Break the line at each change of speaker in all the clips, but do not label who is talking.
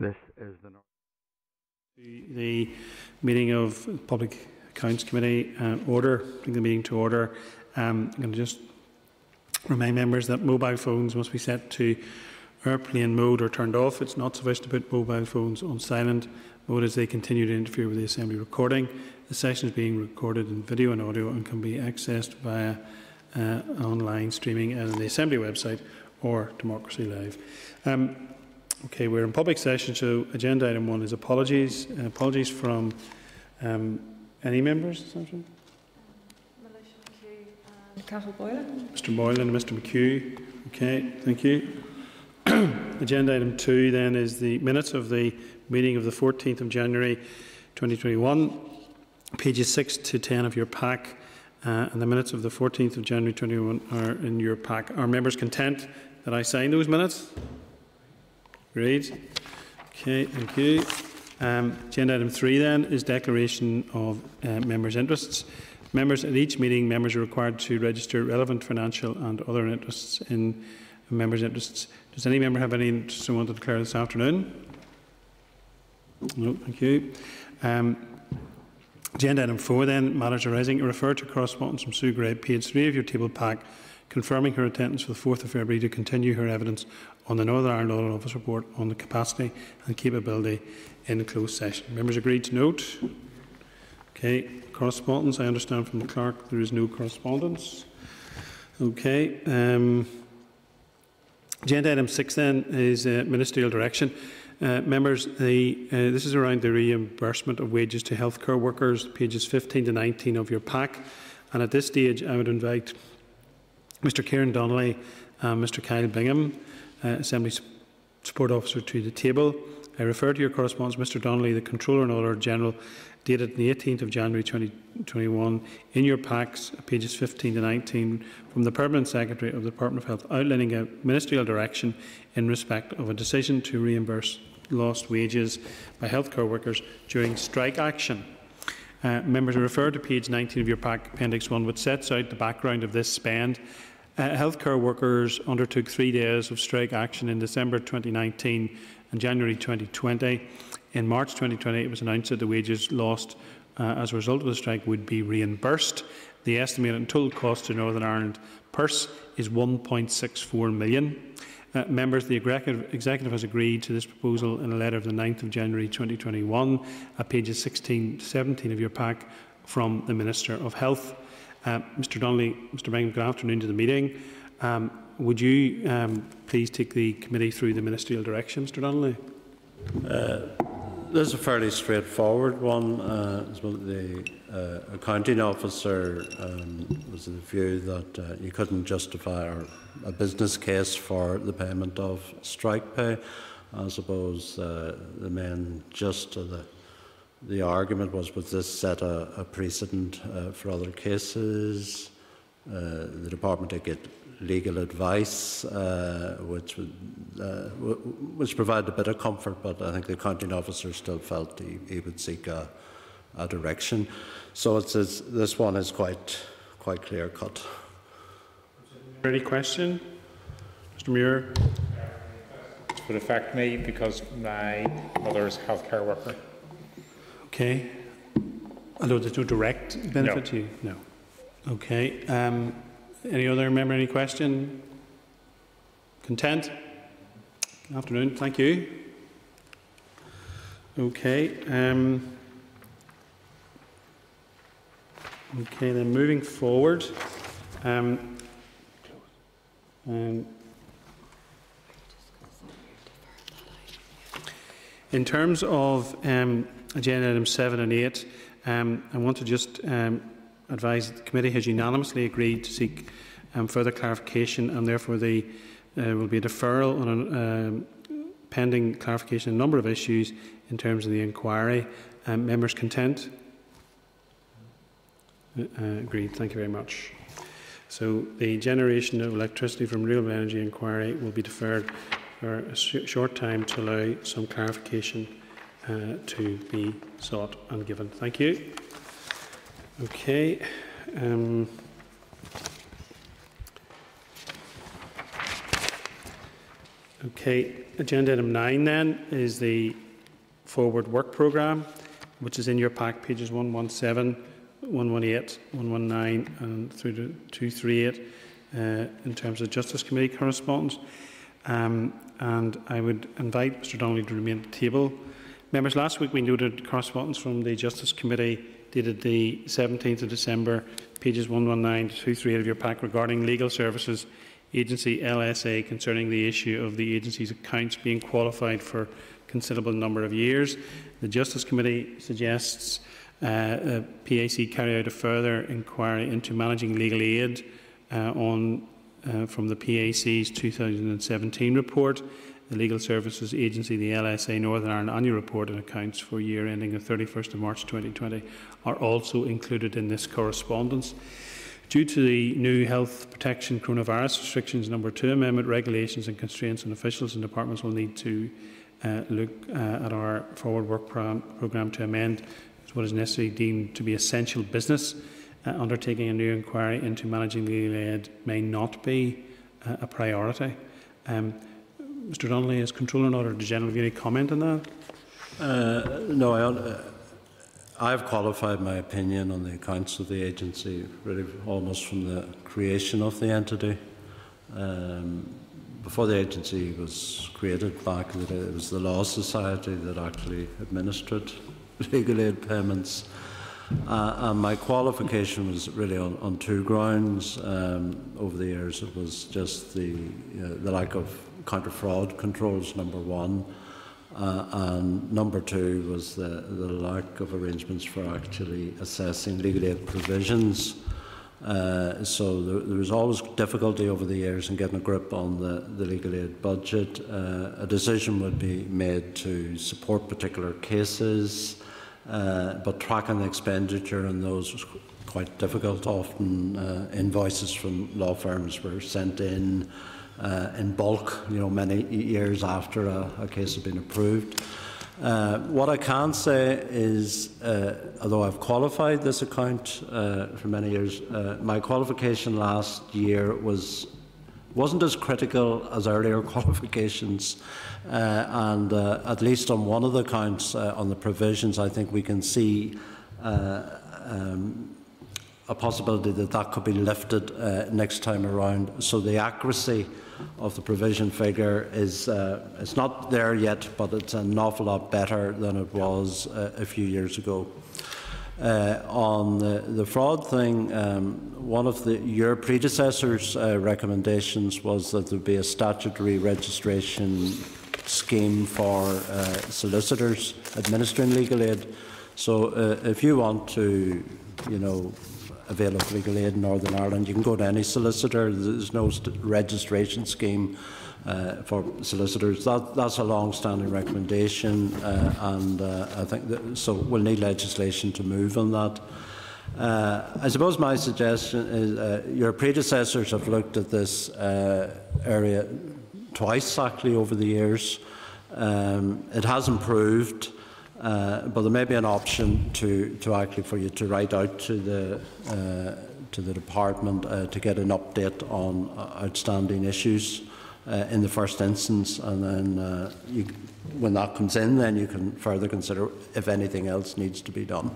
This is the.
The meeting of Public Accounts Committee uh, order, bring the meeting to order. Um, I'm going to just remind members that mobile phones must be set to airplane mode or turned off. It's not sufficient to put mobile phones on silent mode as they continue to interfere with the Assembly recording. The session is being recorded in video and audio and can be accessed via uh, online streaming on the Assembly website or Democracy Live. Um, okay, we're in public session, so agenda item one is apologies. Uh, apologies from um, any members? Sandra?
Cathal Boylan.
Mr Boylan and Mr McHugh. Okay, thank you. Agenda item two then is the minutes of the meeting of the 14th of January 2021, pages 6 to 10 of your pack. Uh, and the minutes of the 14th of January 2021 are in your pack. Are members content that I sign those minutes? Great. Okay, thank you. Um, agenda item three then is declaration of uh, members' interests. Members at each meeting, members are required to register relevant financial and other interests in members' interests. Does any member have any interest they want to declare this afternoon? No, thank you. Um, agenda item four then, matters arising. Refer to correspondence from Sue Gray, page three of your table pack, confirming her attendance for the 4th of February to continue her evidence on the Northern Ireland Audit Office report on the capacity and capability in closed session. Members agreed to note. Okay, correspondence. I understand from the clerk there is no correspondence. Okay. Um, agenda item six then is uh, ministerial direction. Uh, members, the, uh, this is around the reimbursement of wages to healthcare workers, pages 15 to 19 of your pack. And at this stage, I would invite Mr. Kieran Donnelly and Mr. Kyle Bingham, uh, Assembly Support Officer, to the table. I refer to your correspondence, Mr. Donnelly, the Controller and Auditor General, dated the 18th of January 2021, in your packs, pages 15 to 19, from the Permanent Secretary of the Department of Health, outlining a ministerial direction in respect of a decision to reimburse lost wages by healthcare workers during strike action. Uh, members refer to page 19 of your pack, Appendix 1, which sets out the background of this spend. Uh, healthcare workers undertook three days of strike action in December 2019 and January 2020. In March 2020, it was announced that the wages lost uh, as a result of the strike would be reimbursed. The estimated total cost to Northern Ireland purse is 1.64 million. Uh, members, the executive has agreed to this proposal in a letter of the 9th of January 2021 at pages 16 to 17 of your pack from the Minister of Health. Uh, Mr Donnelly, Mr Bingham, good afternoon to the meeting. Um, would you um, please take the committee through the ministerial direction, Mr Donnelly?
Uh, this is a fairly straightforward one. Uh, the uh, accounting officer um, was of the view that uh, you couldn't justify a business case for the payment of strike pay. I suppose uh, the main gist of the the argument was would this set a, a precedent uh, for other cases? Uh, the department did get legal advice, uh, which, would, uh, which provided a bit of comfort, but I think the accounting officer still felt he, he would seek a, a direction. So it's, it's, this one is quite, quite clear cut.
Any question? Mr. Muir?
This would affect me because my mother is a healthcare worker.
Okay. Although there's no direct benefit to you? No. Okay. Um, any other member, any question? Content? Good afternoon, thank you. Okay. Um, okay, then moving forward. Um, um, in terms of um, agenda items 7 and 8, um, I want to just um, advise that the committee has unanimously agreed to seek um, further clarification and therefore there uh, will be a deferral on a um, pending clarification on a number of issues in terms of the inquiry. Um, members content? Uh, uh, agreed. Thank you very much. So the generation of electricity from renewable energy inquiry will be deferred for a sh short time to allow some clarification uh, to be sought and given. Thank you. Okay. Um, Okay, agenda item nine then is the forward work programme, which is in your pack, pages 117, 118, 119 and through to 238 uh, in terms of Justice Committee correspondence. Um, and I would invite Mr Donnelly to remain at the table. Members, last week we noted correspondence from the Justice Committee dated the 17th of December, pages 119 to 238 of your pack regarding legal services agency LSA concerning the issue of the agency's accounts being qualified for a considerable number of years. The Justice Committee suggests uh, PAC carry out a further inquiry into managing legal aid uh, on uh, from the PAC's 2017 report, the Legal Services Agency, the LSA Northern Ireland Annual Report and accounts for year ending the 31st of March 2020 are also included in this correspondence. Due to the new health protection coronavirus restrictions number two amendment, regulations and constraints on officials and departments will need to uh, look uh, at our forward work programme to amend what is necessary deemed to be essential business. Uh, undertaking a new inquiry into managing legal aid may not be uh, a priority. Um, Mr Donnelly, as Controller and Auditor General, have you any comment on that?
Uh, no, I, uh, I've qualified my opinion on the accounts of the agency really almost from the creation of the entity. Um, before the agency was created back in the day, it was the Law Society that actually administered legal aid payments. Uh, and my qualification was really on, on two grounds. Um, over the years, it was just the, uh, the lack of counter fraud controls, number one. Uh, and number two was the, the lack of arrangements for actually assessing legal aid provisions. Uh, so there, there, was always difficulty over the years in getting a grip on the, the legal aid budget. Uh, a decision would be made to support particular cases, uh, but tracking the expenditure on those was quite difficult. Often uh, invoices from law firms were sent in uh, in bulk, you know, many years after a, a case has been approved. Uh, what I can say is, uh, although I've qualified this account uh, for many years, uh, my qualification last year was wasn't as critical as earlier qualifications, uh, and uh, at least on one of the accounts on the provisions, I think we can see. Um, a possibility that that could be lifted next time around. So the accuracy of the provision figure is uh, it's not there yet, but it's an awful lot better than it was uh, a few years ago. Uh, on the, the, fraud thing, um, one of the, your predecessors' uh, recommendations was that there would be a statutory registration scheme for uh, solicitors administering legal aid. So, uh, if you want to, you know, available aid in Northern Ireland. You can go to any solicitor. There's no registration scheme uh, for solicitors. That, that's a long-standing recommendation, uh, and uh, I think that, so. We'll need legislation to move on that. Uh, I suppose my suggestion is uh, your predecessors have looked at this uh, area twice actually over the years. Um, it has improved. Uh, but there may be an option to, to actually for you to write out to the uh, to the department uh, to get an update on uh, outstanding issues uh, in the first instance, and then uh, you, when that comes in, then you can further consider if anything else needs to be done.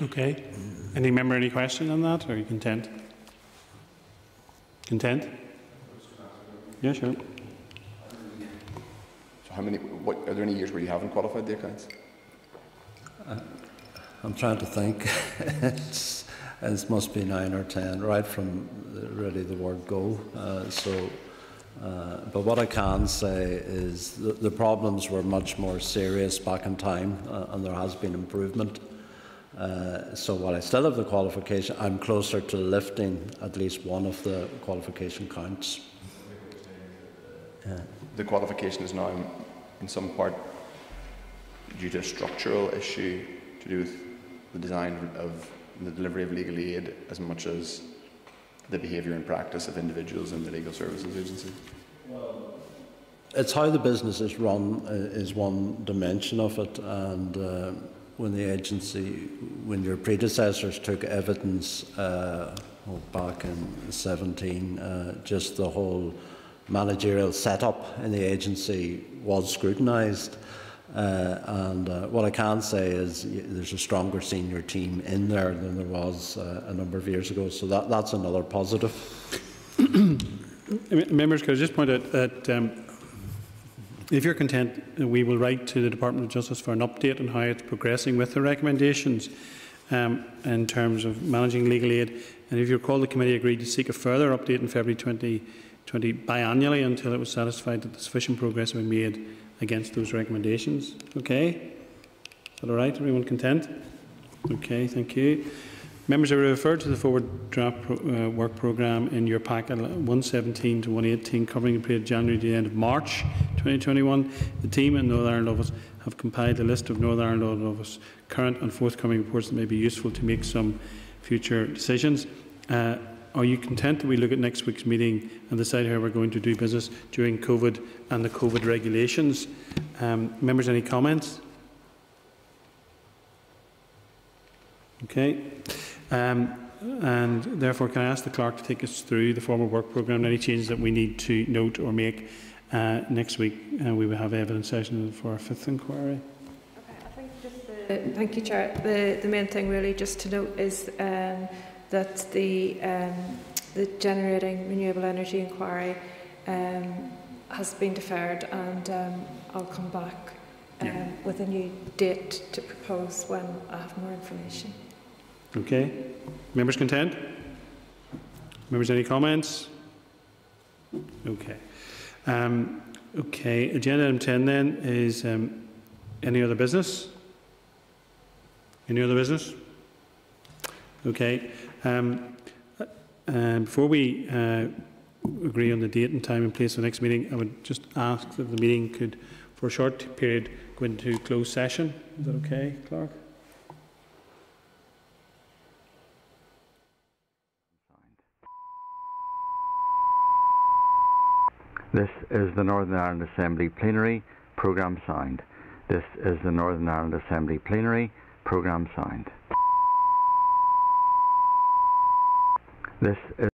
Okay. Any member any question on that? Or are you content? Content? Yeah, sure.
How many? What, are there any years where you haven't qualified the accounts?
Uh, I'm trying to think. it's, it must be nine or ten, right from the, really the word go. Uh, so, uh, but what I can say is the, the, problems were much more serious back in time, uh, and there has been improvement. Uh, so while I still have the qualification, I'm closer to lifting at least one of the qualification counts.
The qualification is now in some part due to a structural issue to do with the design of the delivery of legal aid as much as the behaviour and practice of individuals in the legal services agency?
It's how the business is run uh, is one dimension of it, and uh, when the agency, when your predecessors took evidence uh, back in 17, uh, just the whole managerial setup in the agency was scrutinised. Uh, and uh, what I can say is there's a stronger senior team in there than there was uh, a number of years ago. So that, that's another positive.
Members, could I just point out that um, if you're content, we will write to the Department of Justice for an update on how it's progressing with the recommendations um, in terms of managing legal aid. And if you recall, the committee agreed to seek a further update in February 2020 biannually until it was satisfied that sufficient progress had been made against those recommendations. Okay? Is that all right? Everyone content? Okay, thank you. Members, I referred to the forward draft pro, uh, work programme in your packet 117 to 118 covering the period January to the end of March 2021. The team in Northern Ireland Office have compiled a list of Northern Ireland Office current and forthcoming reports that may be useful to make some future decisions. Uh, are you content that we look at next week's meeting and decide how we're going to do business during COVID and the COVID regulations? Um, members, any comments? Okay. Um, and therefore, can I ask the clerk to take us through the formal work programme, any changes that we need to note or make uh, next week? Uh, we will have evidence session for our fifth inquiry.
Okay, I think just the, thank you, Chair. The, the main thing really just to note is um, that the, um, the generating renewable energy inquiry um, has been deferred and um, I'll come back um,
Yeah.
with a new date to propose when I have more information.
Okay. Members content? Members, any comments? Okay. Um, okay. Agenda item 10 then is um, any other business? Any other business? Okay. Um, uh, before we uh, agree on the date and time and place of the next meeting, I would just ask that the meeting could, for a short period, go into closed session. Is that okay, Clerk?
This is the Northern Ireland Assembly plenary programme signed. This is the Northern Ireland Assembly plenary programme signed. This is